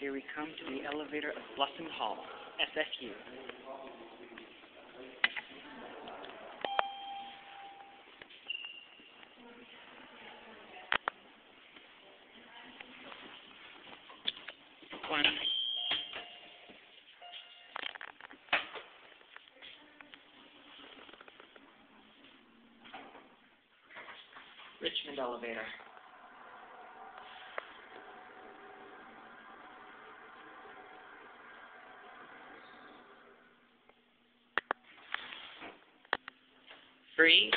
Here we come to the elevator of Blossom Hall, SFU. One. Richmond elevator. Three.